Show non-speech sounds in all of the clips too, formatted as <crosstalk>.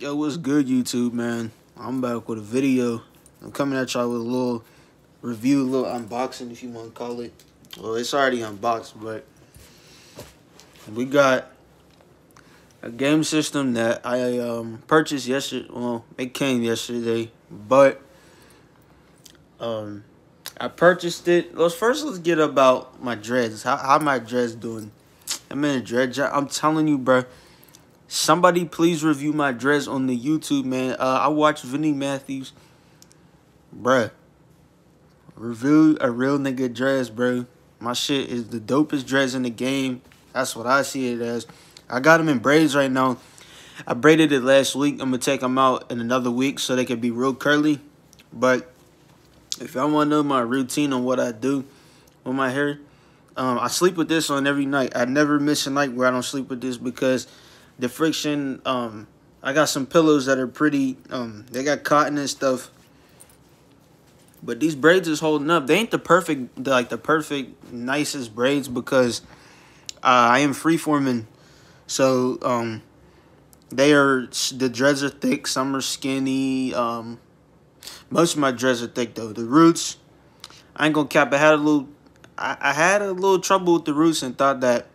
Yo, what's good, YouTube, man? I'm back with a video. I'm coming at y'all with a little review, a little unboxing, if you want to call it. Well, it's already unboxed, but we got a game system that I um, purchased yesterday. Well, it came yesterday, but um, I purchased it. Let's first let's get about my dreads. How how my dreads doing? I'm in a dread job. I'm telling you, bro. Somebody please review my dress on the YouTube, man. Uh, I watched Vinny Matthews. Bruh. Review a real nigga dress, bro. My shit is the dopest dress in the game. That's what I see it as. I got them in braids right now. I braided it last week. I'm going to take them out in another week so they can be real curly. But if y'all want to know my routine on what I do with my hair, um, I sleep with this on every night. I never miss a night where I don't sleep with this because the friction um i got some pillows that are pretty um they got cotton and stuff. But these braids is holding up. They ain't the perfect the, like the perfect nicest braids because uh, i am freeforming. So um they are the dreads are thick. Some are skinny. Um most of my dreads are thick though. The roots i ain't gonna cap. I had a little I, I had a little trouble with the roots and thought that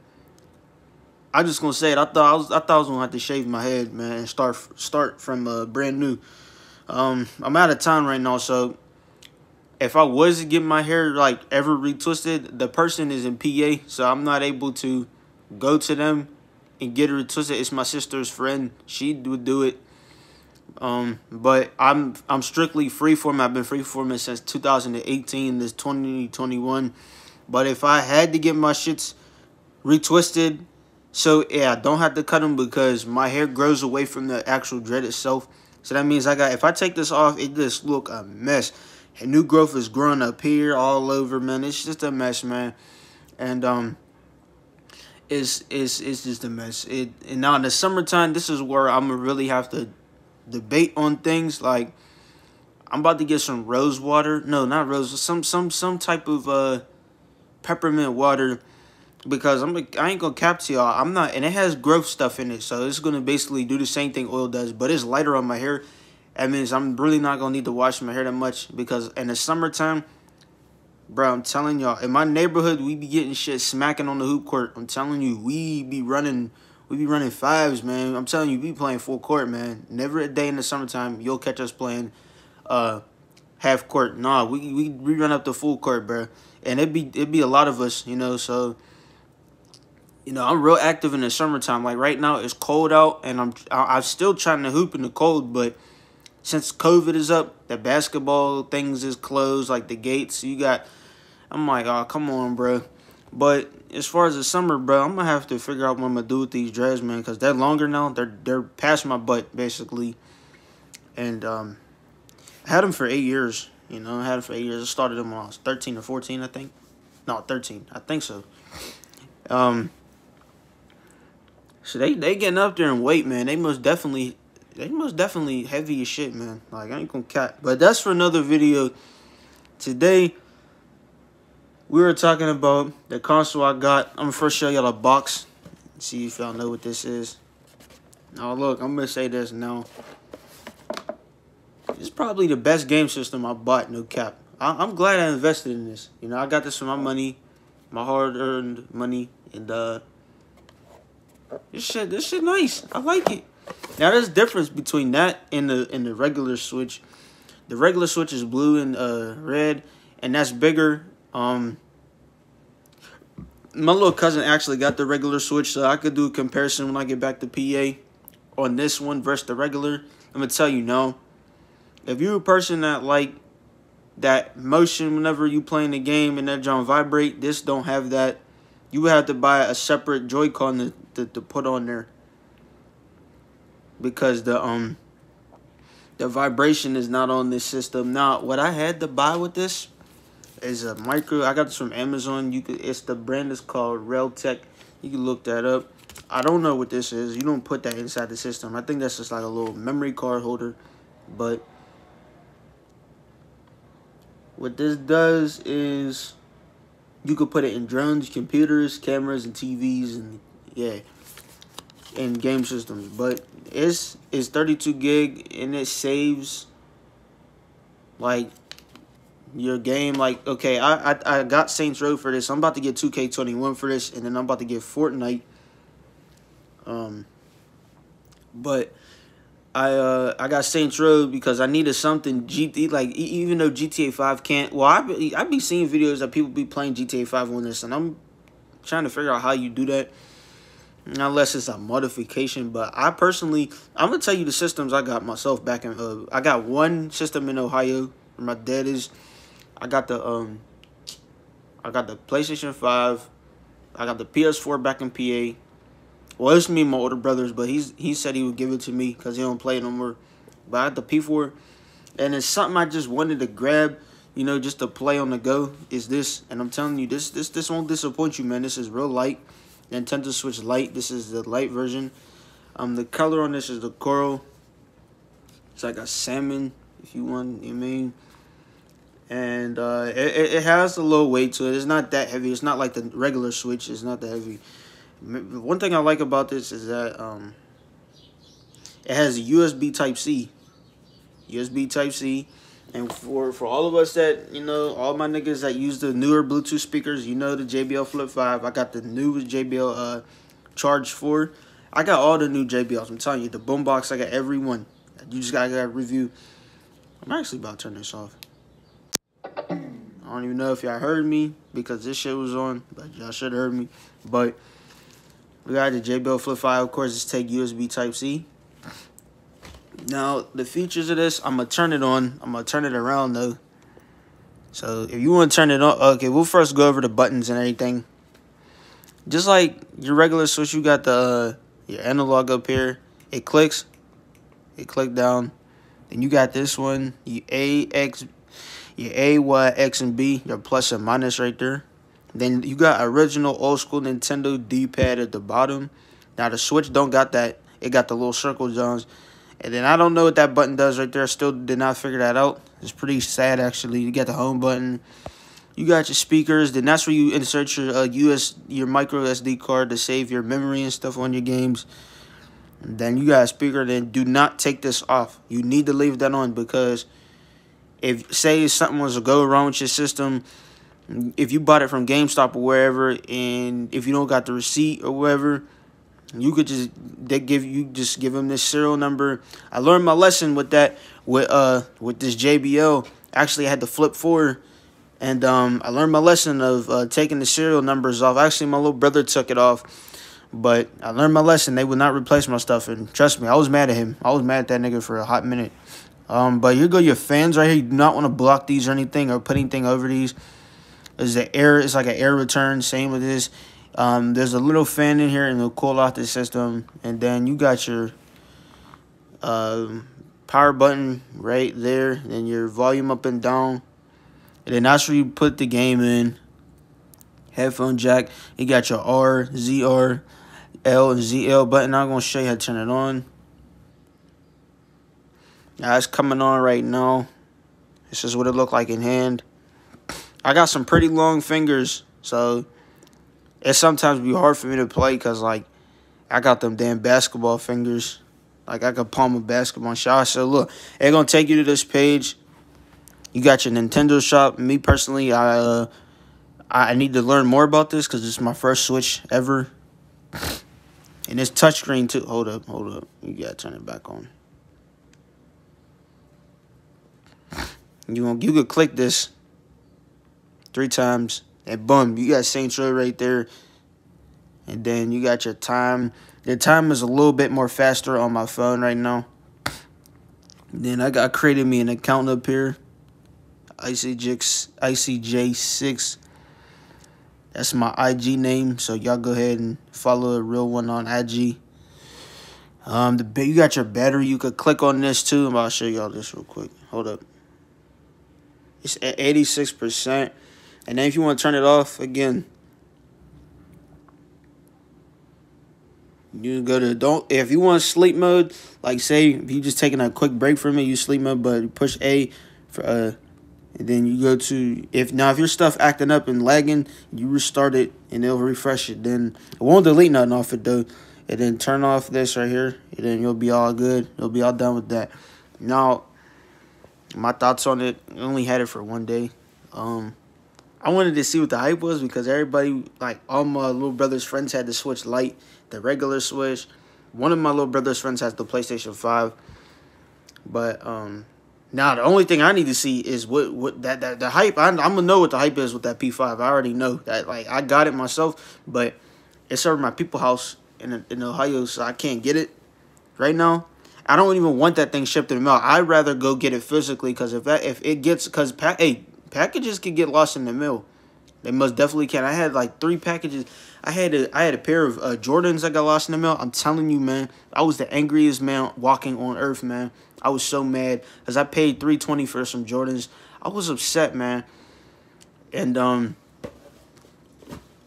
I just gonna say it. I thought I was I thought I was gonna have to shave my head, man, and start start from uh, brand new. Um, I'm out of town right now, so if I was to get my hair like ever retwisted, the person is in PA, so I'm not able to go to them and get it retwisted. It's my sister's friend; she would do it. Um, but I'm I'm strictly freeform. I've been freeforming since 2018. This 2021. But if I had to get my shits retwisted so yeah, I don't have to cut them because my hair grows away from the actual dread itself. So that means I got, if I take this off, it just look a mess. And new growth is growing up here all over, man. It's just a mess, man. And um, it's it's it's just a mess. It and now in the summertime, this is where I'm gonna really have to debate on things. Like I'm about to get some rose water. No, not rose. Some some some type of uh peppermint water because I'm I ain't gonna cap to y'all. I'm not, and it has growth stuff in it, so it's gonna basically do the same thing oil does, but it's lighter on my hair. That means I'm really not gonna need to wash my hair that much because in the summertime, bro, I'm telling y'all, in my neighborhood, we be getting shit smacking on the hoop court. I'm telling you, we be running, we be running fives, man. I'm telling you, we be playing full court, man. Never a day in the summertime you'll catch us playing, uh, half court. Nah, we we we run up the full court, bro, and it be it be a lot of us, you know, so you know, I'm real active in the summertime. Like right now, it's cold out, and I'm I'm still trying to hoop in the cold. But since COVID is up, the basketball things is closed, like the gates. You got, I'm like, oh come on, bro. But as far as the summer, bro, I'm gonna have to figure out what I'm gonna do with these dreads, man, because they're longer now. They're they're past my butt basically, and um, I had them for eight years. You know, I had them for eight years. I started them when I was 13 or 14, I think. No, 13. I think so. Um, so they they getting up there in weight, man. They most definitely they must definitely heavy as shit, man. Like I ain't gonna cat. But that's for another video. Today we were talking about the console I got. I'm gonna first show y'all a box. See if y'all know what this is. Now look, I'm gonna say this now. It's probably the best game system I bought, no cap. I am glad I invested in this. You know, I got this for my money, my hard-earned money, and uh this shit, this shit nice. I like it. Now there's a difference between that and the and the regular switch. The regular switch is blue and uh red, and that's bigger. Um, my little cousin actually got the regular switch, so I could do a comparison when I get back to PA on this one versus the regular. I'm gonna tell you no. If you're a person that like that motion whenever you playing the game and that John vibrate, this don't have that. You would have to buy a separate Joy-Con to to, to put on there because the um the vibration is not on this system. Now, what I had to buy with this is a micro. I got this from Amazon. You could. It's the brand is called Realtek. You can look that up. I don't know what this is. You don't put that inside the system. I think that's just like a little memory card holder. But what this does is you could put it in drones, computers, cameras, and TVs, and yeah. in game systems, but it's it's 32 gig and it saves like your game. Like okay, I I, I got Saints Row for this. I'm about to get 2K21 for this, and then I'm about to get Fortnite. Um, but I uh I got Saints Row because I needed something GT like even though GTA Five can't. Well, I be, I be seeing videos that people be playing GTA Five on this, and I'm trying to figure out how you do that. Unless it's a modification, but I personally, I'm gonna tell you the systems I got myself back in. Uh, I got one system in Ohio. Where my dad is. I got the um. I got the PlayStation Five. I got the PS4 back in PA. Well, it's me and my older brothers, but he's he said he would give it to me because he don't play no more. But I had the P4, and it's something I just wanted to grab, you know, just to play on the go. Is this? And I'm telling you, this this this won't disappoint you, man. This is real light. Nintendo Switch Lite. This is the light version. Um, the color on this is the coral. It's like a salmon, if you want. You mean? And uh, it it has a low weight to it. It's not that heavy. It's not like the regular Switch. It's not that heavy. One thing I like about this is that um, it has a USB Type C. USB Type C. And for, for all of us that, you know, all my niggas that use the newer Bluetooth speakers, you know the JBL Flip 5. I got the new JBL uh, Charge 4. I got all the new JBLs. I'm telling you, the boombox, I got every one. You just got to review. I'm actually about to turn this off. I don't even know if y'all heard me because this shit was on, but y'all should have heard me. But we got the JBL Flip 5, of course, it's take USB Type-C. Now, the features of this, I'm going to turn it on. I'm going to turn it around, though. So, if you want to turn it on, okay, we'll first go over the buttons and everything. Just like your regular Switch, you got the uh, your analog up here. It clicks. It click down. Then you got this one, your A, X, your A, Y, X, and B, your plus and minus right there. Then you got original old school Nintendo D-pad at the bottom. Now the Switch don't got that. It got the little circle zones. And then I don't know what that button does right there. Still did not figure that out. It's pretty sad actually. You got the home button. You got your speakers. Then that's where you insert your uh, US your micro SD card to save your memory and stuff on your games. And then you got a speaker. Then do not take this off. You need to leave that on because if say something was to go wrong with your system if you bought it from GameStop or wherever, and if you don't got the receipt or whatever, you could just they give you just give them this serial number. I learned my lesson with that with uh with this JBL. Actually, I had to flip four, and um I learned my lesson of uh, taking the serial numbers off. Actually, my little brother took it off, but I learned my lesson. They would not replace my stuff, and trust me, I was mad at him. I was mad at that nigga for a hot minute. Um, but here go your fans right here. You do not want to block these or anything or put anything over these is the air. It's like an air return. Same with this. Um, there's a little fan in here and it'll cool off the system. And then you got your um, power button right there. Then your volume up and down. And then that's where you put the game in. Headphone jack. You got your R, ZR, L, and ZL button. I'm going to show you how to turn it on. Now it's coming on right now. This is what it looked like in hand. I got some pretty long fingers, so it sometimes be hard for me to play because, like, I got them damn basketball fingers. Like, I could palm a basketball shot. So, look, it's going to take you to this page. You got your Nintendo shop. Me, personally, I, uh, I need to learn more about this because it's my first Switch ever. And it's touchscreen, too. Hold up, hold up. You got to turn it back on. You, you could click this three times, and boom, you got Saints Row right there. And then you got your time. The time is a little bit more faster on my phone right now. Then I got created me an account up here. ICJ, ICJ6. That's my IG name. So y'all go ahead and follow a real one on IG. Um, the you got your battery. You could click on this too. I'll show y'all this real quick. Hold up. It's at 86%. And then if you want to turn it off again, you go to don't if you want sleep mode, like say if you just taking a quick break from it, you sleep mode, but push A for uh and then you go to if now if your stuff acting up and lagging, you restart it and it'll refresh it. Then it won't delete nothing off it though. and then turn off this right here, and then you'll be all good. You'll be all done with that. Now, my thoughts on it, I only had it for one day. Um, I wanted to see what the hype was because everybody, like all my little brother's friends had the Switch Lite, the regular Switch. One of my little brother's friends has the PlayStation 5. But um, now the only thing I need to see is what what that, that the hype. I, am gonna know what the hype is with that P5. I already know that. Like I got it myself, but it's over my people house in in Ohio, so I can't get it right now. I don't even want that thing shipped in the mail. I'd rather go get it physically because if that if it gets because hey packages could get lost in the mail. They most definitely can. I had like three packages. I had a I had a pair of uh, Jordans that got lost in the mail. I'm telling you, man, I was the angriest man walking on earth, man. I was so mad because I paid three twenty for some Jordans. I was upset, man. And um,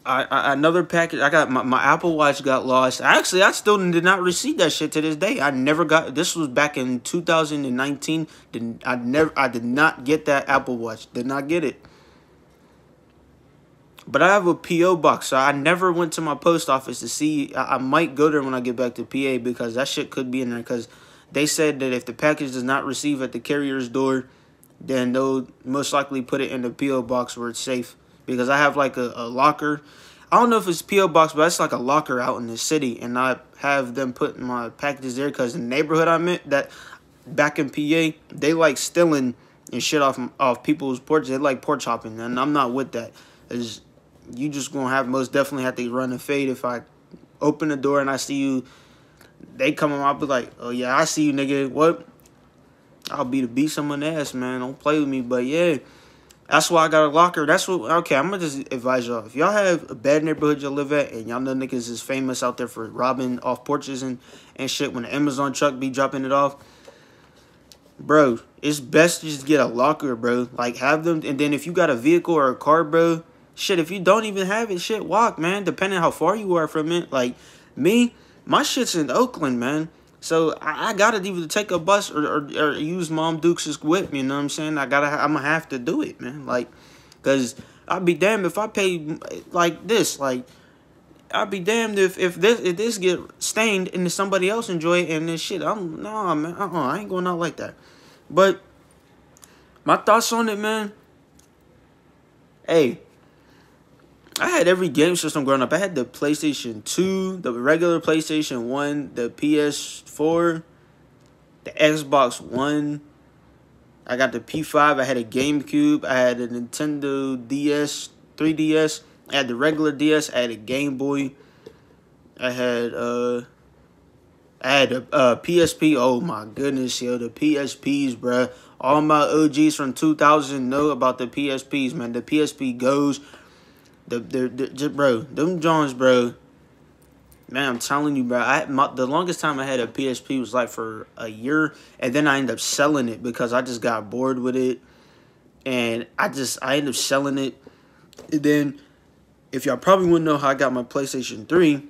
I, I, another package. I got my, my Apple Watch got lost. Actually, I still did not receive that shit to this day. I never got. This was back in 2019. Did I never? I did not get that Apple Watch. Did not get it. But I have a PO box, so I never went to my post office to see. I, I might go there when I get back to PA because that shit could be in there. Because they said that if the package does not receive at the carrier's door, then they'll most likely put it in the PO box where it's safe because I have like a, a locker. I don't know if it's PO box, but it's like a locker out in the city, and I have them put my packages there because the neighborhood I'm in, that back in PA, they like stealing and shit off off people's porches. They like porch hopping, and I'm not with that. Is you just gonna have most definitely have to run a fade if I open the door and I see you. They come on, I'll be like, oh yeah, I see you, nigga. What? I'll be to beat someone ass, man. Don't play with me, but yeah. That's why I got a locker. That's what. Okay, I'm gonna just advise y'all. If y'all have a bad neighborhood you live at, and y'all know niggas is famous out there for robbing off porches and and shit, when the Amazon truck be dropping it off, bro, it's best to just get a locker, bro. Like have them, and then if you got a vehicle or a car, bro, shit. If you don't even have it, shit, walk, man. Depending how far you are from it. Like me, my shit's in Oakland, man. So I, I gotta either take a bus or, or, or use Mom Dukes' whip. You know what I'm saying? I gotta. I'm gonna have to do it, man. Like, cause I'd be damned if I pay like this. Like, I'd be damned if if this if this get stained and somebody else enjoy it and this shit. I'm no man. Uh uh I ain't going out like that. But my thoughts on it, man. Hey, I had every game system growing up. I had the PlayStation 2, the regular PlayStation 1, the PS4, the Xbox One. I got the P5. I had a GameCube. I had a Nintendo DS, 3DS. I had the regular DS. I had a Game Boy. I had uh I had a uh, PSP. Oh my goodness, yo, the PSPs, bruh. All my OGs from 2000 know about the PSPs, man. The PSP goes the, the, the, bro, them Jones, bro. Man, I'm telling you, bro. I my, the longest time I had a PSP was like for a year, and then I ended up selling it because I just got bored with it, and I just I ended up selling it. And then, if y'all probably wouldn't know how I got my PlayStation Three,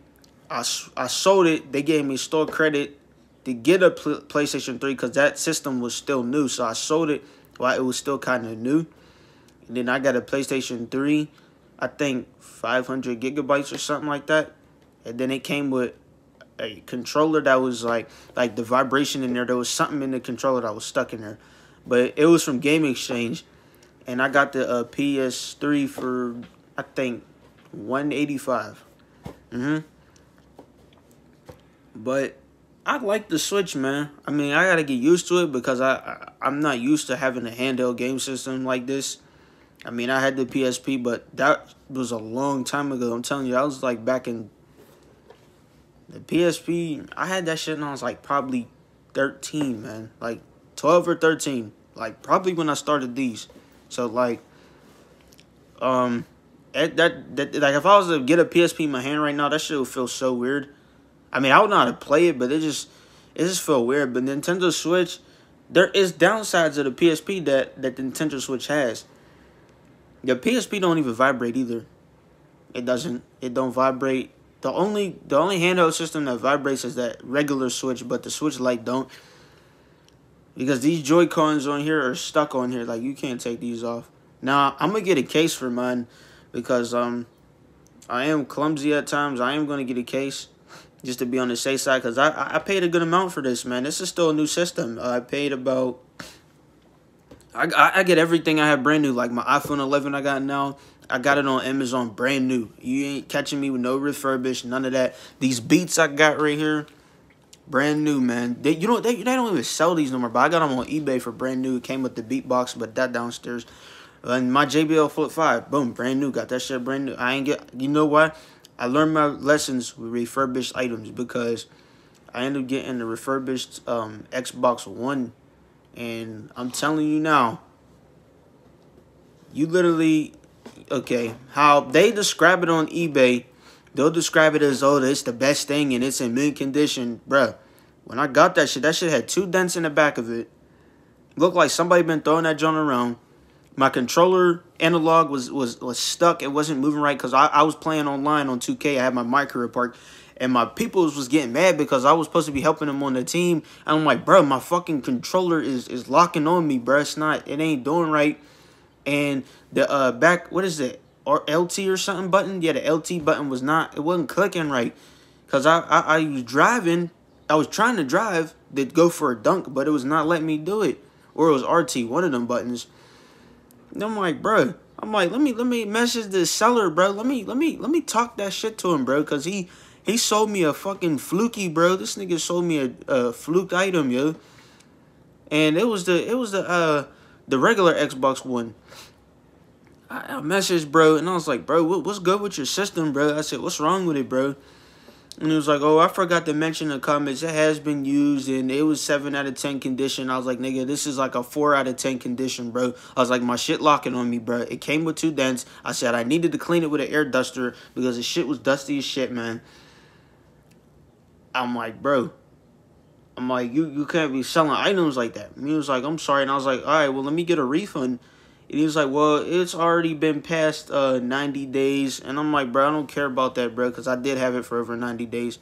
I I sold it. They gave me store credit to get a PlayStation Three because that system was still new. So I sold it while it was still kind of new, and then I got a PlayStation Three I think 500 gigabytes or something like that. And then it came with a controller that was like like the vibration in there. There was something in the controller that was stuck in there, but it was from Game Exchange, and I got the uh, PS3 for I think 185. Mhm. But I like the Switch, man. I mean, I gotta get used to it because I, I I'm not used to having a handheld game system like this. I mean, I had the PSP, but that was a long time ago. I'm telling you, I was like back in the PSP. I had that shit when I was like probably 13, man. Like 12 or 13. Like probably when I started these. So like, um, that, that, that like if I was to get a PSP in my hand right now, that shit would feel so weird. I mean, I would know how to play it, but it just it just felt weird. But Nintendo Switch, there is downsides of the PSP that that the Nintendo Switch has. The PSP don't even vibrate either. It doesn't. It don't vibrate. The only the only handheld system that vibrates is that regular Switch, but the Switch Lite don't. Because these Joy Cons on here are stuck on here. Like you can't take these off. Now I'm gonna get a case for mine because um I am clumsy at times. I am gonna get a case. just to be on the safe side because I I paid a good amount for this man. This is still a new system. I paid about. I, I, get everything I have brand new like my iPhone 11 I got now. I got it on Amazon brand new. You ain't catching me with no refurbished, none of that. These beats I got right here, brand new, man. They you know they they don't even sell these no more. But I got them on eBay for brand new. It came with the beatbox, but that downstairs. And my JBL Flip 5, boom, brand new. Got that shit brand new. I ain't get, you know what? I learned my lessons with refurbished items because I ended up getting the refurbished um, Xbox One. And I'm telling you now, you literally, okay, how they describe it on eBay, they'll describe it as, oh, it's the best thing and it's in mint condition. Bruh, when I got that shit, that shit had two dents in the back of it. Looked like somebody been throwing that joint around. My controller analog was was was stuck. It wasn't moving right because I, I was playing online on 2K. I had my micro park. And my peoples was getting mad because I was supposed to be helping them on the team. And I'm like, bro, my fucking controller is is locking on me, bro. It's not, it ain't doing right. And the uh back, what is it? Or LT or something button? Yeah, the LT button was not, it wasn't clicking right. Cause I, I, I was driving, I was trying to drive to go for a dunk, but it was not letting me do it. Or it was RT, one of them buttons. And I'm like, bro, I'm like, let me let me message the seller, bro. Let me let me let me talk that shit to him, bro, cause he he sold me a fucking fluky, bro. This nigga sold me a, a fluke item, yo. And it was the it was the uh the regular Xbox One. I, I messaged bro, and I was like, bro, what, what's good with your system, bro? I said, what's wrong with it, bro? And he was like, oh, I forgot to mention the comments. It has been used, and it was 7 out of 10 condition. I was like, nigga, this is like a 4 out of 10 condition, bro. I was like, my shit locking on me, bro. It came with two dents. I said I needed to clean it with an air duster because the shit was dusty as shit, man. I'm like, bro. I'm like, you, you can't be selling items like that. And he was like, I'm sorry. And I was like, all right, well, let me get a refund. And he was like, well, it's already been past uh, 90 days. And I'm like, bro, I don't care about that, bro, because I did have it for over 90 days.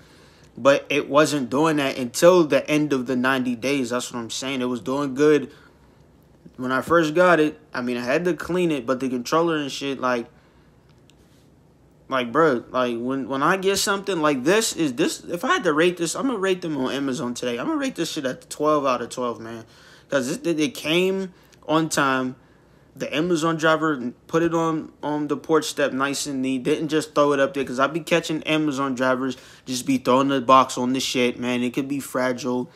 But it wasn't doing that until the end of the 90 days. That's what I'm saying. It was doing good when I first got it. I mean, I had to clean it, but the controller and shit, like, like, bro, like when when I get something like this, is this if I had to rate this, I'm gonna rate them on Amazon today. I'm gonna rate this shit at 12 out of 12, man, because it, it came on time the Amazon driver put it on on the porch step nice and neat. Didn't just throw it up there because I be catching Amazon drivers just be throwing the box on the shit, man. It could be fragile.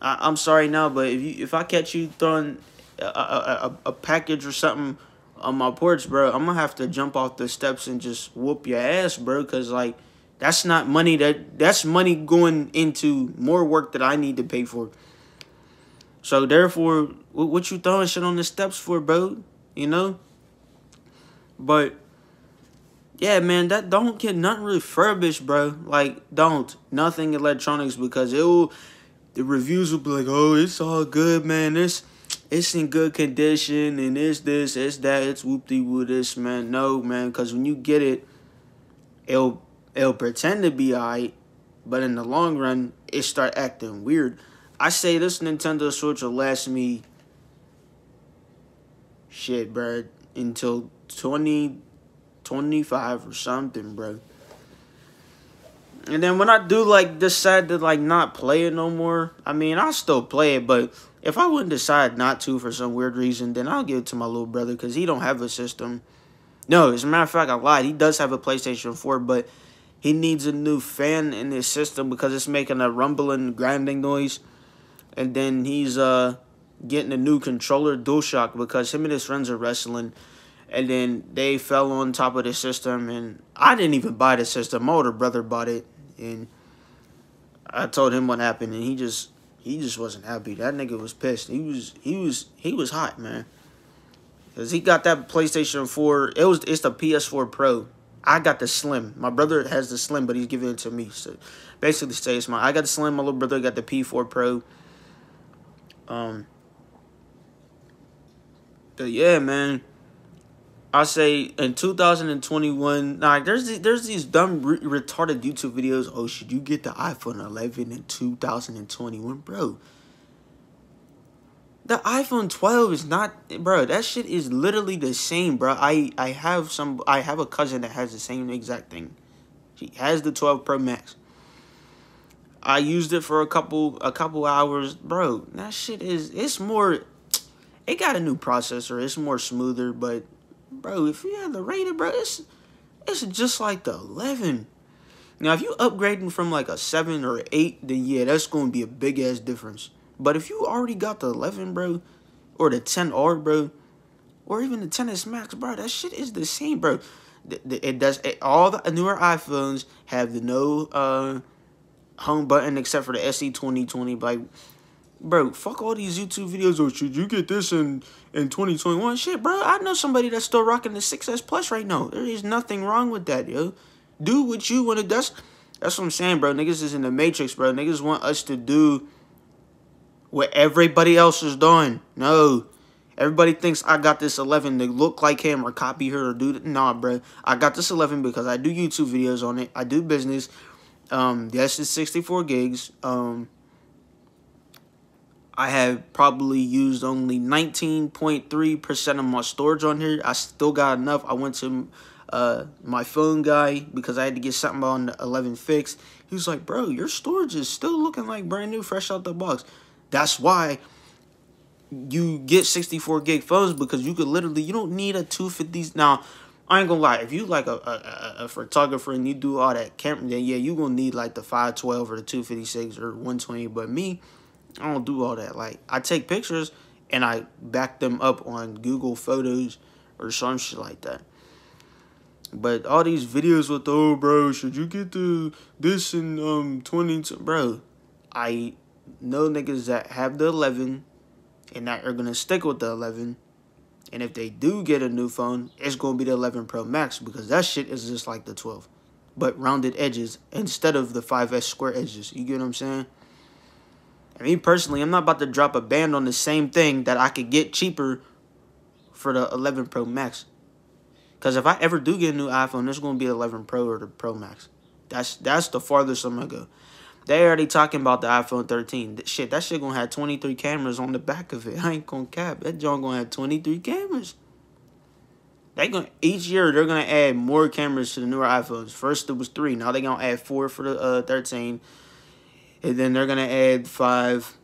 I, am sorry now, but if you if I catch you throwing a, a, a, a package or something on my porch, bro, I'm gonna have to jump off the steps and just whoop your ass, bro. Cause like that's not money that that's money going into more work that I need to pay for. So therefore, what you throwing shit on the steps for, bro? You know. But yeah, man, that don't get nothing refurbished, bro. Like, don't nothing electronics because it will. The reviews will be like, oh, it's all good, man. It's it's in good condition and it's this, it's that, it's whoopty woo this, man. No, man, because when you get it, it'll it'll pretend to be alright, but in the long run, it start acting weird. I say this Nintendo Switch will last me shit, bro, until 2025 or something, bro. And then when I do like decide to like not play it no more, I mean I'll still play it, but if I wouldn't decide not to for some weird reason, then I'll give it to my little brother because he don't have a system. No, as a matter of fact, I lied. He does have a PlayStation 4, but he needs a new fan in his system because it's making a rumbling, grinding noise and then he's uh getting a new controller DualShock because him and his friends are wrestling and then they fell on top of the system and I didn't even buy the system. My older brother bought it and I told him what happened and he just he just wasn't happy. That nigga was pissed. He was he was he was hot, man. Cause he got that PlayStation 4. It was it's the PS4 Pro. I got the Slim. My brother has the Slim, but he's giving it to me. So basically, say it's mine. I got the Slim. My little brother got the P4 Pro. Um, but yeah, man. I say in 2021, like there's there's these dumb re retarded YouTube videos. Oh, should you get the iPhone 11 in 2021, bro? The iPhone 12 is not, bro. That shit is literally the same, bro. I I have some, I have a cousin that has the same exact thing. She has the 12 Pro Max. I used it for a couple a couple hours, bro. That shit is it's more. It got a new processor. It's more smoother, but bro, if you have the rated, bro, it's it's just like the eleven. Now, if you upgrading from like a seven or eight, then yeah, that's going to be a big ass difference. But if you already got the eleven, bro, or the 10R, bro, or even the 10s Max, bro, that shit is the same, bro. It does it, all the newer iPhones have the no uh home button except for the SE 2020. Like, bro, fuck all these YouTube videos. Or should you get this in in 2021? Shit, bro, I know somebody that's still rocking the 6S Plus right now. There is nothing wrong with that, yo. Do what you want to. That's that's what I'm saying, bro. Niggas is in the matrix, bro. Niggas want us to do what everybody else is doing. No. Everybody thinks I got this 11 to look like him or copy her or do. Nah, bro. I got this 11 because I do YouTube videos on it. I do business. Um, yes, it's 64 gigs. Um, I have probably used only 19.3% of my storage on here. I still got enough. I went to uh, my phone guy because I had to get something on the 11 fixed. He was like, bro, your storage is still looking like brand new, fresh out the box. That's why you get 64 gig phones because you could literally, you don't need a 250s. Now, I ain't gonna lie, if you like a, a, a photographer and you do all that camera, then yeah, you gonna need like the 512 or the 256 or 120. But me, I don't do all that. Like, I take pictures and I back them up on Google Photos or some shit like that. But all these videos with oh bro, should you get the this in um twenty bro? I know niggas that have the eleven and that are gonna stick with the eleven. And if they do get a new phone, it's gonna be the 11 Pro Max because that shit is just like the 12, but rounded edges instead of the 5S square edges. You get what I'm saying? I mean, personally, I'm not about to drop a band on the same thing that I could get cheaper for the 11 Pro Max. Because if I ever do get a new iPhone, it's going to be 11 Pro or the Pro Max. That's that's the farthest I'm going to go. They already talking about the iPhone 13. Shit, that shit going to have 23 cameras on the back of it. <laughs> I ain't going to cap. That joint going to have 23 cameras. They going each year they're gonna add more cameras to the newer iPhones. First it was three, now they gonna add four for the uh, 13, and then they're gonna add five,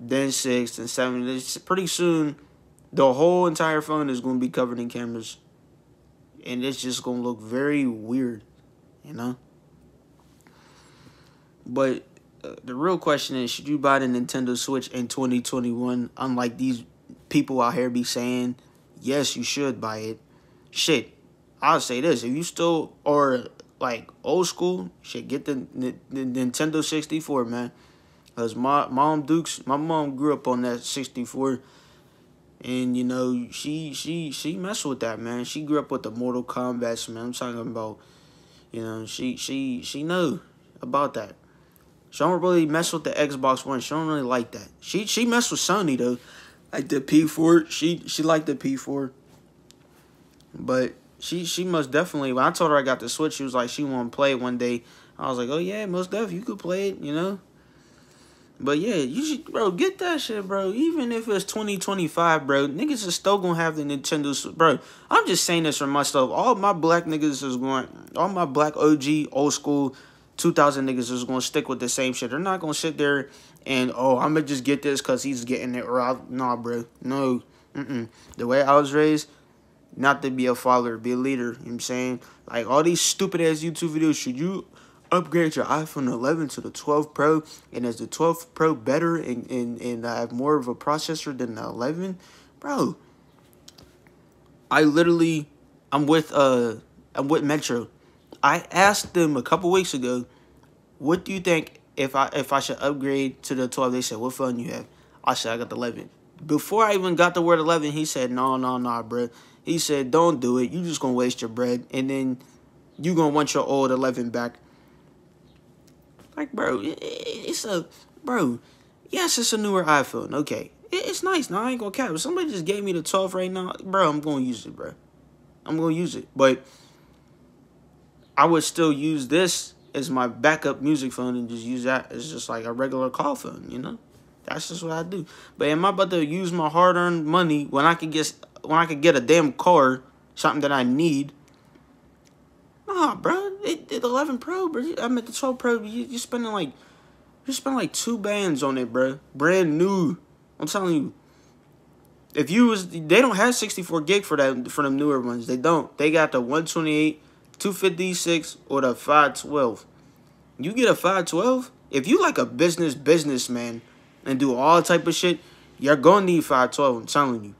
then six and seven. It's pretty soon, the whole entire phone is gonna be covered in cameras and it's just gonna look very weird, you know. But uh, the real question is, should you buy the Nintendo Switch in 2021? Unlike these people out here be saying, yes, you should buy it. Shit, I'll say this: if you still are like old school, shit, get the, the, the Nintendo 64, man. Cause my mom Dukes, my mom grew up on that 64 and you know, she she she messed with that man. She grew up with the Mortal Kombat man. I'm talking about, you know, she she she knew about that. She don't really mess with the Xbox One. She don't really like that. She she messed with Sony though, like the P4. She she liked the P4. But she she must definitely. When I told her I got the Switch, she was like she want to play one day. I was like, oh yeah, most definitely you could play it. You know. But yeah, you should, bro, get that shit, bro. Even if it's 2025, bro, niggas is still gonna have the Nintendo, bro. I'm just saying this for myself. All my black niggas is going, all my black OG, old school, 2000 niggas is gonna stick with the same shit. They're not gonna sit there and, oh, I'm gonna just get this because he's getting it, or I'll, nah, bro. No, mm-mm. The way I was raised, not to be a follower, be a leader. You know what I'm saying? Like, all these stupid ass YouTube videos, should you upgrade your iPhone 11 to the 12 Pro, and is the 12 Pro better and, and, and have more of a processor than the 11? Bro, I literally, I'm with, uh, I'm with Metro. I asked them a couple weeks ago, what do you think if I if I should upgrade to the 12? They said, what phone you have? I said, I got the 11. Before I even got the word 11, he said, no, no, no, bro. He said, don't do it. You just going to waste your bread. And then you going to want your old 11 back. Like, bro, it's a bro. Yes, it's a newer iPhone. Okay, it's nice. Now I ain't gonna cap. If somebody just gave me the 12 right now, bro, I'm gonna use it, bro. I'm gonna use it, but I would still use this as my backup music phone and just use that as just like a regular call phone. You know, that's just what I do. But am I about to use my hard-earned money when I can get when I could get a damn car, something that I need? Nah, bro. It, it 11 Pro, bro. I'm at the 12 Pro. You, you're spending like You spent like two bands on it, bro. Brand new. I'm telling you. If you was, they don't have 64 gig for that for them newer ones. They don't. They got the 128, 256, or the 512. You get a 512. If you like a business businessman and do all type of shit, you're gonna need 512. I'm telling you.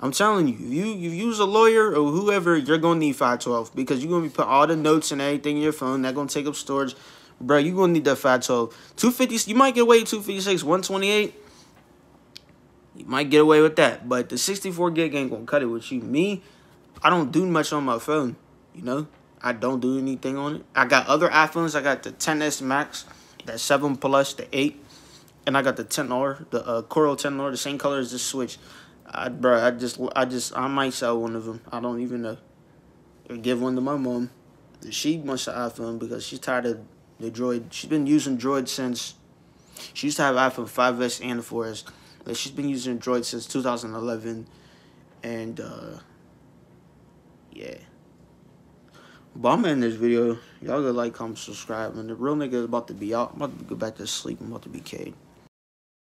I'm telling you, you you use a lawyer or whoever, you're gonna need 512 because you're gonna be put all the notes and everything in your phone. That's gonna take up storage. Bro, you're gonna need that 512. 250, you might get away with 256, 128. You might get away with that. But the 64 gig ain't gonna cut it with you. Me, I don't do much on my phone. You know? I don't do anything on it. I got other iPhones. I got the 10s Max, that 7 Plus, the 8, and I got the 10R, the uh, Coral 10R, the same color as the Switch. I, bro, I just, I just, I might sell one of them. I don't even know. Or give one to my mom. She wants an iPhone because she's tired of the Droid. She's been using Droid since. She used to have iPhone 5S and 4S. But she's been using Droid since 2011, and uh, yeah. But I'm in this video. Y'all gotta like, comment, subscribe. And the real nigga is about to be out. I'm about to go back to sleep. I'm about to be Cade.